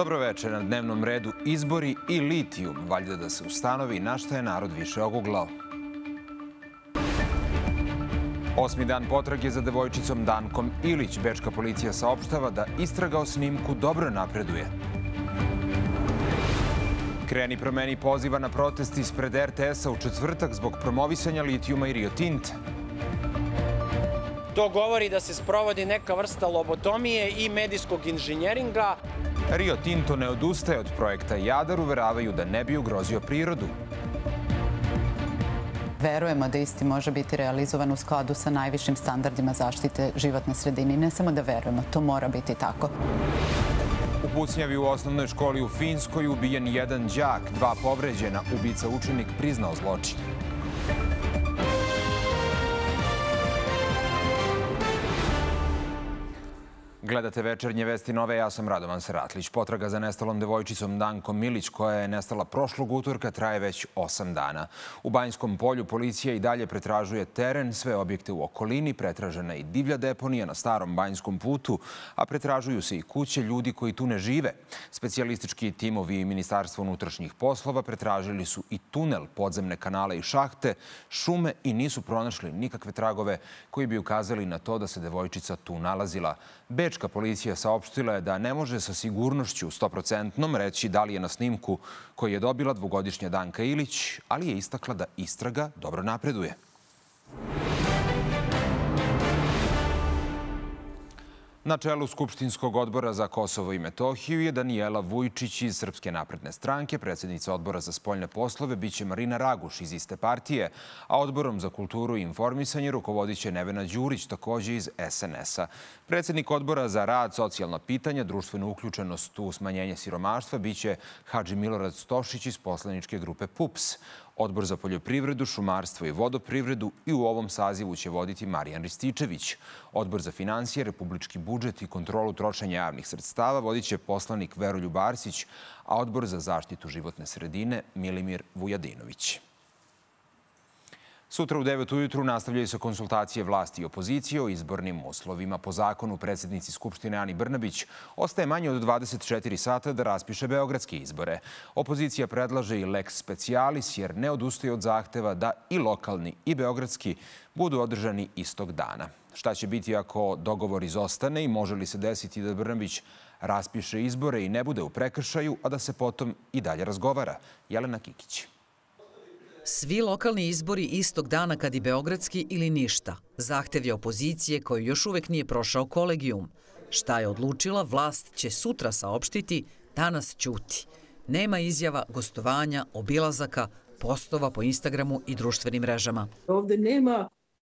Dobro večer na dnevnom redu izbori i litijum. Valjda da se ustanovi na šta je narod više oguglao. Osmi dan potrage za devojčicom Dankom Ilić. Bečka policija saopštava da istraga o snimku dobro napreduje. Kreni promeni poziva na protest ispred RTS-a u četvrtak zbog promovisanja litijuma i Rio Tinta. To govori da se sprovodi neka vrsta lobotomije i medijskog inženjeringa. Rio Tinto ne odustaje od projekta Jadar, uveravaju da ne bi ugrozio prirodu. Verujemo da isti može biti realizovan u skladu sa najvišim standardima zaštite životne sredine. I ne samo da verujemo, to mora biti tako. U Pucnjavi u osnovnoj školi u Finskoj ubijen jedan đak, dva povređena, ubica učenik priznao zločin. Gledate večernje vesti nove, ja sam Radovan Saratlić. Potraga za nestalom devojčicom Dankom Milić, koja je nestala prošlog utorka, traje već osam dana. U Banjskom polju policija i dalje pretražuje teren, sve objekte u okolini, pretražena i divlja deponija na starom Banjskom putu, a pretražuju se i kuće ljudi koji tu ne žive. Specijalistički timovi i Ministarstvo unutrašnjih poslova pretražili su i tunel, podzemne kanale i šahte, šume i nisu pronašli nikakve tragove koji bi ukazali na to da se devojčica tu nalazila. Bečka policija saopštila je da ne može sa sigurnošću 100% reći da li je na snimku koji je dobila dvogodišnja Danka Ilić, ali je istakla da istraga dobro napreduje. Na čelu Skupštinskog odbora za Kosovo i Metohiju je Danijela Vujčić iz Srpske napredne stranke. Predsjednica odbora za spoljne poslove biće Marina Raguš iz iste partije, a odborom za kulturu i informisanje rukovodit će Nevena Đurić, takođe iz SNS-a. Predsjednik odbora za rad, socijalna pitanja, društvenu uključenost u smanjenje siromaštva biće Hadži Milorad Stošić iz poslaničke grupe PUPS. Odbor za poljoprivredu, šumarstvo i vodoprivredu i u ovom sazivu će voditi Marijan Rističević. Odbor za financije, republički budžet i kontrolu trošenja javnih sredstava vodit će poslanik Veroljub Arsić, a odbor za zaštitu životne sredine Milimir Vujadinović. Sutra u 9 ujutru nastavljaju se konsultacije vlasti i opozicije o izbornim uslovima. Po zakonu predsjednici Skupštine Ani Brnabić ostaje manje od 24 sata da raspiše beogradske izbore. Opozicija predlaže i lex specialis jer ne odustaje od zahteva da i lokalni i beogradski budu održani istog dana. Šta će biti ako dogovor izostane i može li se desiti da Brnabić raspiše izbore i ne bude u prekršaju, a da se potom i dalje razgovara? Jelena Kikić. Svi lokalni izbori istog dana kad i Beogradski ili ništa. Zahtev je opozicije koji još uvek nije prošao kolegijum. Šta je odlučila, vlast će sutra saopštiti, danas ćuti. Nema izjava, gostovanja, obilazaka, postova po Instagramu i društvenim mrežama. Ovde nema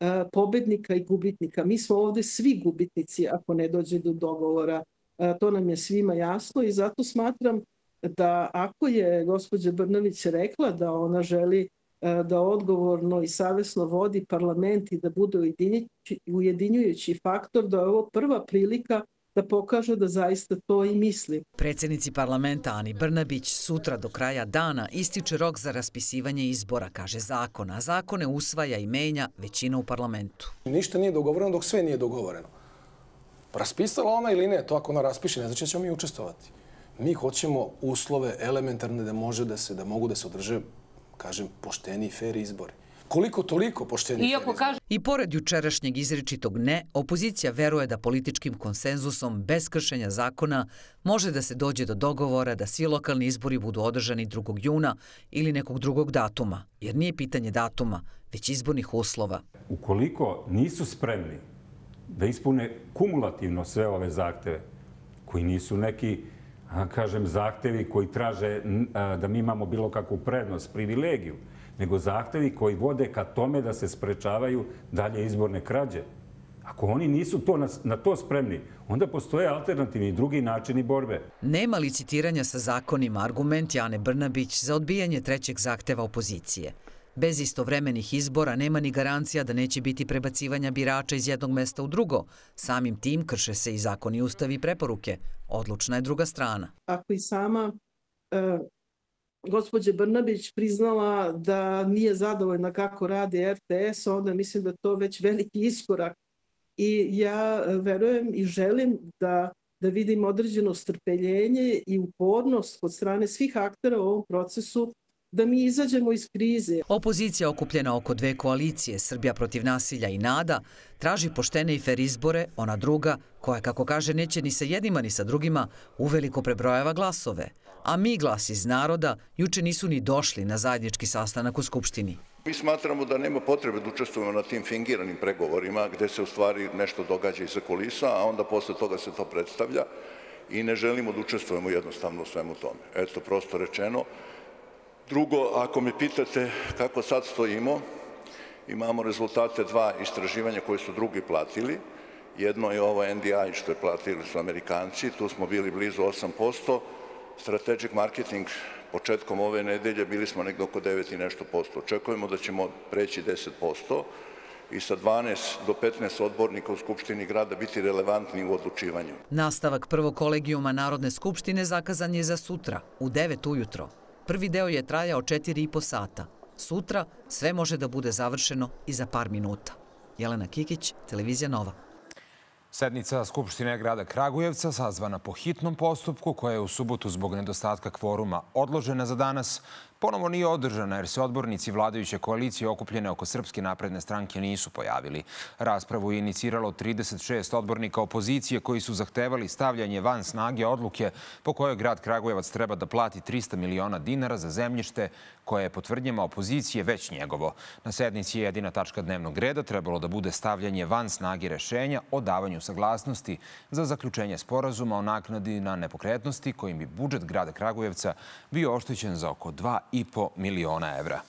e, pobednika i gubitnika. Mi smo ovde svi gubitnici ako ne dođe do dogovora. E, to nam je svima jasno i zato smatram da ako je gospođa Brnović rekla da ona želi e, da odgovorno i savesno vodi parlament i da bude ujedinjujući faktor, da je ovo prva prilika da pokaže da zaista to i misli. Predsednici parlamenta Ani Brnabić sutra do kraja dana ističe rok za raspisivanje izbora, kaže zakon, a zakone usvaja i menja većina u parlamentu. Ništa nije dogovoreno dok sve nije dogovoreno. Raspisala ona ili ne, to ako ona raspiše, ne znači da ćemo mi učestovati. Mi hoćemo uslove elementarne da može da se, da mogu da se održe, kažem, pošteni i fair izbori. Koliko toliko pošteni Iako kaže... I pored jučerašnjeg izričitog ne, opozicija veruje da političkim konsenzusom, bez kršenja zakona, može da se dođe do dogovora da svi lokalni izbori budu održani 2. juna ili nekog drugog datuma, jer nije pitanje datuma, već izbornih uslova. Ukoliko nisu spremni da ispune kumulativno sve ove zahteve, koji nisu neki kažem, zahtevi koji traže da mi imamo bilo kakvu prednost, privilegiju, nego zahtevi koji vode ka tome da se sprečavaju dalje izborne krađe. Ako oni nisu to na, na to spremni, onda postoje alternativni drugi načini borbe. Nema licitiranja sa zakonima, argument Jane Brnabić za odbijanje trećeg zahteva opozicije. Bez istovremenih izbora nema ni garancija da neće biti prebacivanja birača iz jednog mesta u drugo. Samim tim krše se i zakoni, ustavi i preporuke. Odlučna je druga strana. Ako i sama e, gospođa Brnabić priznala da nije zadovoljna kako radi RTS, onda mislim da to već veliki iskorak. I ja verujem i želim da da vidim određeno strpeljenje i upornost od strane svih aktera u ovom procesu da mi izađemo iz krize. Opozicija okupljena oko dve koalicije, Srbija protiv nasilja i NADA, traži poštene i fer izbore, ona druga, koja, kako kaže, neće ni sa jednima ni sa drugima, uveliko prebrojava glasove. A mi glas iz naroda juče nisu ni došli na zajednički sastanak u Skupštini. Mi smatramo da nema potrebe da učestvujemo na tim fingiranim pregovorima gde se u stvari nešto događa iza kulisa, a onda posle toga se to predstavlja i ne želimo da učestvujemo jednostavno u svemu tome. Eto, prosto rečeno, Drugo, ako me pitate kako sad stojimo, imamo rezultate dva istraživanja koje su drugi platili. Jedno je ovo NDI što je platili su Amerikanci, tu smo bili blizu 8%. Strategic marketing početkom ove nedelje bili smo nekdo oko 9 i nešto posto. Očekujemo da ćemo preći 10% i sa 12 do 15 odbornika u Skupštini grada biti relevantni u odlučivanju. Nastavak prvog kolegijuma Narodne skupštine zakazan je za sutra, u 9 ujutro. Prvi deo je trajao četiri i po sata. Sutra sve može da bude završeno i za par minuta. Jelena Kikić, Televizija Nova. Sednica Skupštine grada Kragujevca, sazvana po hitnom postupku, koja je u subotu zbog nedostatka kvoruma odložena za danas, ponovo nije održana jer se odbornici vladajuće koalicije okupljene oko Srpske napredne stranke nisu pojavili. Raspravu je iniciralo 36 odbornika opozicije koji su zahtevali stavljanje van snage odluke po kojoj grad Kragujevac treba da plati 300 miliona dinara za zemljište koje je po tvrdnjama opozicije već njegovo. Na sednici je jedina tačka dnevnog reda trebalo da bude stavljanje van snage rešenja o davanju saglasnosti za zaključenje sporazuma o naknadi na nepokretnosti kojim bi budžet grada Kragujevca bio oštećen za oko 2 2,5 miliona evra.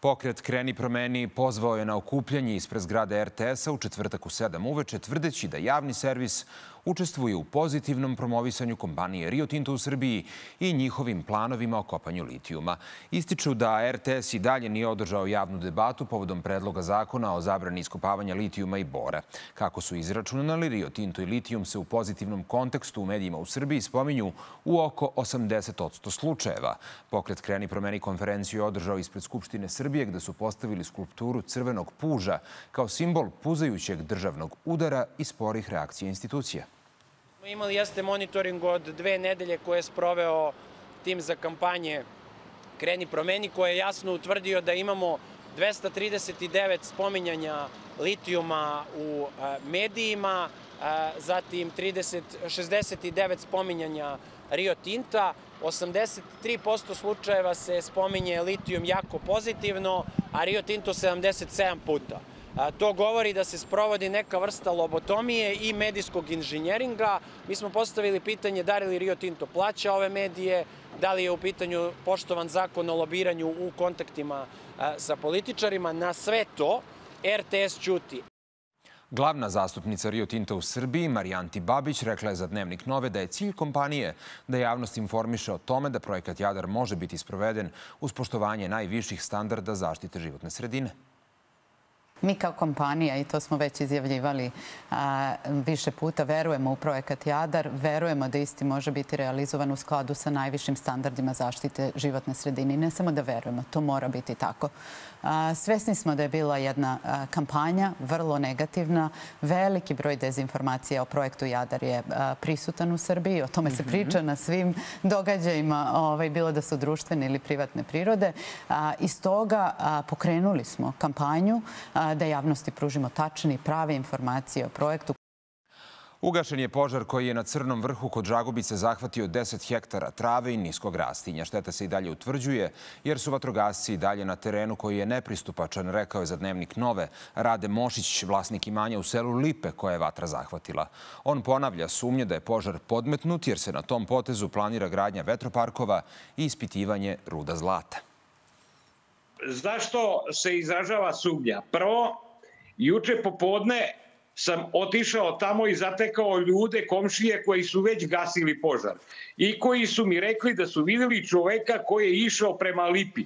Pokret Kreni promeni pozvao je na okupljanje ispred zgrade RTS-a u četvrtak u 7 uveče, tvrdeći da javni servis učestvuje u pozitivnom promovisanju kompanije Rio Tinto u Srbiji i njihovim planovima o kopanju litijuma. Ističu da RTS i dalje nije održao javnu debatu povodom predloga zakona o zabrani iskopavanja litijuma i bora. Kako su izračunali, Rio Tinto i litijum se u pozitivnom kontekstu u medijima u Srbiji spominju u oko 80% slučajeva. Pokret Kreni promeni konferenciju je održao ispred Skupštine Srbije gde su postavili skulpturu crvenog puža kao simbol puzajućeg državnog udara i sporih reakcija institucija. Imali jeste monitoring od dve nedelje koje je sproveo tim za kampanje Kreni promeni, koje je jasno utvrdio da imamo 239 spominjanja litijuma u medijima, zatim 30, 69 spominjanja Rio Tinta, 83% slučajeva se spominje litijum jako pozitivno, a Rio Tinto 77 puta. To govori da se sprovodi neka vrsta lobotomije i medijskog inženjeringa. Mi smo postavili pitanje da li Rio Tinto plaća ove medije, da li je u pitanju poštovan zakon o lobiranju u kontaktima sa političarima. Na sve to RTS ćuti. Glavna zastupnica Rio Tinta u Srbiji, Marijanti Babić, rekla je za Dnevnik Nove da je cilj kompanije da javnost informiše o tome da projekat Jadar može biti sproveden uz poštovanje najviših standarda zaštite životne sredine. Mi kao kompanija, i to smo već izjavljivali a, više puta, verujemo u projekat Jadar, verujemo da isti može biti realizovan u skladu sa najvišim standardima zaštite životne sredine. I ne samo da verujemo, to mora biti tako. Svesni smo da je bila jedna kampanja, vrlo negativna. Veliki broj dezinformacija o projektu Jadar je prisutan u Srbiji. O tome se mhm. priča na svim događajima, ovaj, bilo da su društvene ili privatne prirode. Iz toga pokrenuli smo kampanju da javnosti pružimo tačne i prave informacije o projektu Ugašen je požar koji je na Crnom vrhu kod Žagubice zahvatio 10 hektara trave i niskog rastinja. Šteta se i dalje utvrđuje jer su vatrogasci i dalje na terenu koji je nepristupačan, rekao je za dnevnik Nove, Rade Mošić, vlasnik imanja u selu Lipe koja je vatra zahvatila. On ponavlja sumnje da je požar podmetnut jer se na tom potezu planira gradnja vetroparkova i ispitivanje ruda zlata. Zašto se izražava sumnja? Prvo, juče popodne sam otišao tamo i zatekao ljude, komšije koji su već gasili požar i koji su mi rekli da su videli čoveka koji je išao prema Lipi.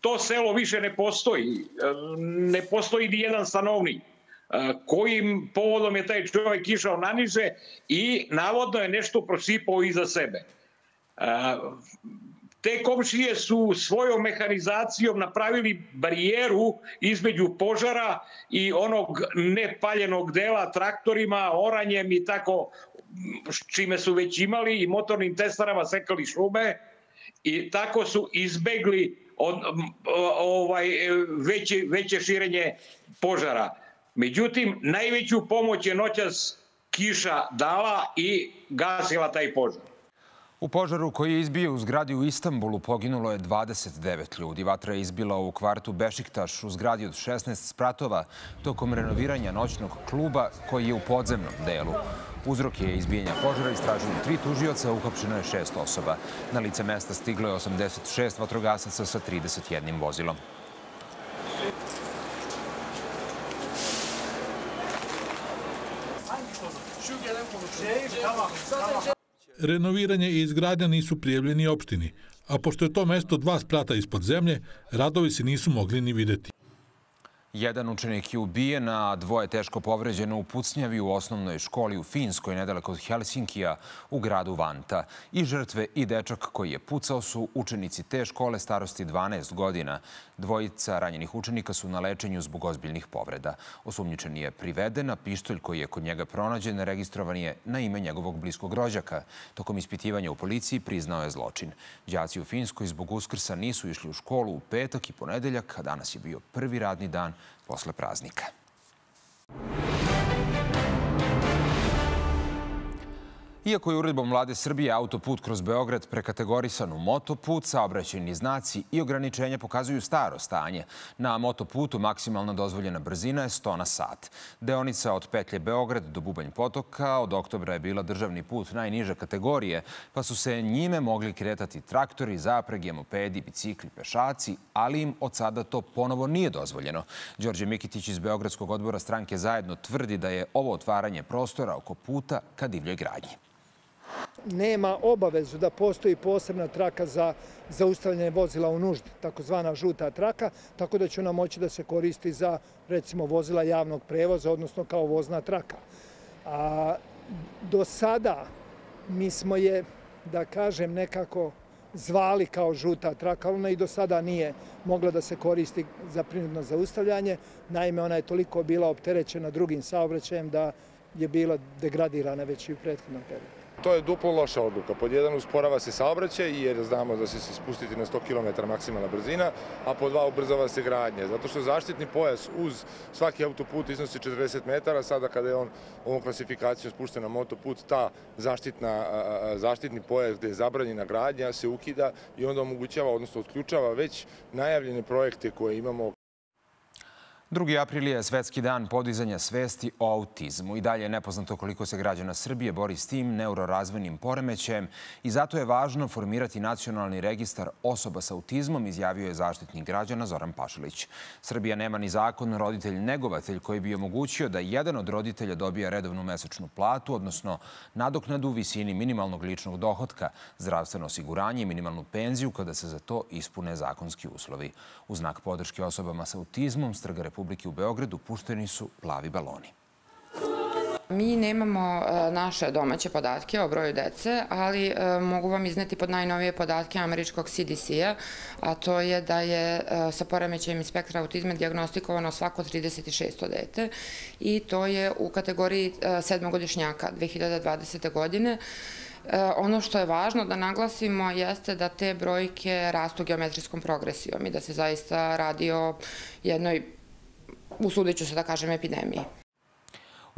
To selo više ne postoji, ne postoji ni jedan stanovnik kojim povodom je taj čovjek išao naniže i navodno je nešto prosipao iza sebe. Te komšije su svojom mehanizacijom napravili barijeru između požara i onog nepaljenog dela traktorima, oranjem i tako, čime su već imali i motornim testarama sekali šume i tako su izbegli od, ovaj, veće, veće širenje požara. Međutim, najveću pomoć je noćas kiša dala i gasila taj požar. U požaru koji je izbio u zgradi u Istanbulu poginulo je 29 ljudi. Vatra je izbila u kvartu Bešiktaš u zgradi od 16 spratova tokom renoviranja noćnog kluba koji je u podzemnom delu. Uzrok je izbijenja požara istražuju tri tužioca, uhapšeno je šest osoba. Na lice mesta stiglo je 86 vatrogasaca sa 31 vozilom. Renoviranje i izgradnja nisu prijavljeni opštini, a pošto je to mesto dva sprata ispod zemlje, radovi se nisu mogli ni videti. Jedan učenik je ubijen, a dvoje teško povređeno u pucnjavi u osnovnoj školi u Finskoj, nedaleko od Helsinkija, u gradu Vanta. I žrtve i dečak koji je pucao su učenici te škole starosti 12 godina. Dvojica ranjenih učenika su na lečenju zbog ozbiljnih povreda. Osumnjičen je priveden, a pištolj koji je kod njega pronađen registrovan je na ime njegovog bliskog rođaka. Tokom ispitivanja u policiji priznao je zločin. Đaci u Finskoj zbog uskrsa nisu išli u školu u petak i ponedeljak, a danas je bio prvi radni dan posle praznika. Iako je uredbom vlade Srbije autoput kroz Beograd prekategorisan u motoput, saobraćajni znaci i ograničenja pokazuju staro stanje. Na motoputu maksimalna dozvoljena brzina je 100 na sat. Deonica od petlje Beograd do Bubanj potoka od oktobra je bila državni put najniže kategorije, pa su se njime mogli kretati traktori, zapregi, mopedi, bicikli, pešaci, ali im od sada to ponovo nije dozvoljeno. Đorđe Mikitić iz Beogradskog odbora stranke zajedno tvrdi da je ovo otvaranje prostora oko puta ka divljoj gradnji nema obavezu da postoji posebna traka za zaustavljanje vozila u nuždi, takozvana žuta traka, tako da će ona moći da se koristi za, recimo, vozila javnog prevoza, odnosno kao vozna traka. A do sada mi smo je, da kažem, nekako zvali kao žuta traka, ona i do sada nije mogla da se koristi za prinudno zaustavljanje. Naime, ona je toliko bila opterećena drugim saobraćajem da je bila degradirana već i u prethodnom periodu. To je duplo loša odluka. Pod jedan usporava se saobraćaj jer znamo da će se spustiti na 100 km maksimalna brzina, a pod dva ubrzava se gradnje. Zato što zaštitni pojas uz svaki autoput iznosi 40 metara, sada kada je on ovom klasifikacijom spušten na motoput, ta zaštitna, zaštitni pojas gde je zabranjena gradnja se ukida i onda omogućava, odnosno otključava već najavljene projekte koje imamo 2. april je svetski dan podizanja svesti o autizmu. I dalje je nepoznato koliko se građana Srbije bori s tim neurorazvojnim poremećajem i zato je važno formirati nacionalni registar osoba sa autizmom, izjavio je zaštitnik građana Zoran Pašilić. Srbija nema ni zakon roditelj-negovatelj koji bi omogućio da jedan od roditelja dobija redovnu mesečnu platu, odnosno nadoknadu u visini minimalnog ličnog dohodka, zdravstveno osiguranje i minimalnu penziju kada se za to ispune zakonski uslovi. U znak podrške osobama sa autizmom Strga Republike u Beogradu pušteni su plavi baloni. Mi nemamo e, naše domaće podatke o broju dece, ali e, mogu vam izneti pod najnovije podatke američkog CDC-a, a to je da je e, sa poremećajem spektra autizma diagnostikovano svako 36. dete i to je u kategoriji sedmogodišnjaka 2020. godine. Ono što je važno da naglasimo jeste da te brojke rastu geometrijskom progresijom i da se zaista radi o jednoj usudit ću se da kažem, epidemiji.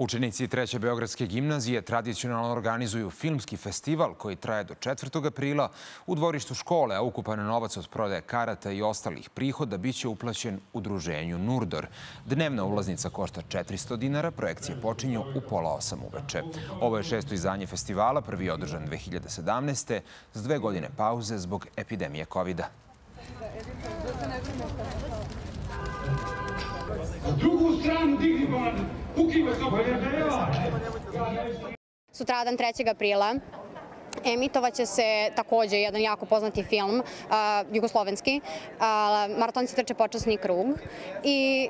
Učenici Treće Beogradske gimnazije tradicionalno organizuju filmski festival koji traje do 4. aprila u dvorištu škole, a ukupan novac od prodaje karata i ostalih prihoda biće uplaćen udruženju Nurdor. Dnevna ulaznica košta 400 dinara, projekcije počinju u pola osam uveče. Ovo je šesto izdanje festivala, prvi je održan 2017. s dve godine pauze zbog epidemije COVID-a. Drugu stranu digni banan, pukime Sutradan 3. aprila emitovaće se takođe jedan jako poznati film, jugoslovenski, uh, Maratonci trče počasni krug i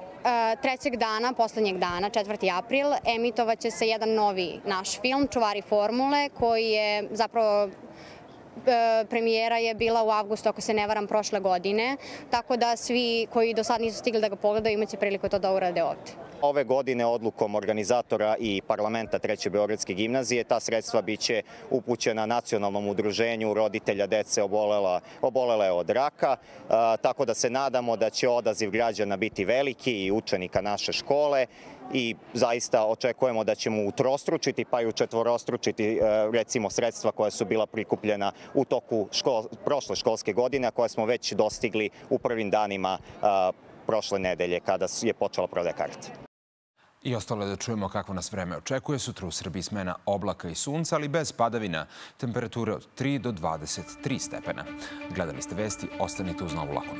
trećeg dana, poslednjeg dana, 4. april, emitovaće se jedan novi naš film, Čuvari formule, koji je zapravo premijera je bila u avgustu, ako se ne varam, prošle godine, tako da svi koji do sad nisu stigli da ga pogledaju imaće priliku to da urade ovde. Ove godine odlukom organizatora i parlamenta Treće Beogradske gimnazije ta sredstva biće upućena nacionalnom udruženju roditelja dece obolela, obolele od raka, tako da se nadamo da će odaziv građana biti veliki i učenika naše škole i zaista očekujemo da ćemo utrostručiti pa i učetvorostručiti recimo sredstva koja su bila prikupljena u toku prošle školske godine, a koje smo već dostigli u prvim danima prošle nedelje kada je počela prodaja karta. I ostalo je da čujemo kako nas vreme očekuje. Sutra u Srbiji smena oblaka i sunca, ali bez padavina. Temperature od 3 do 23 stepena. Gledali ste vesti, ostanite uz novu laku.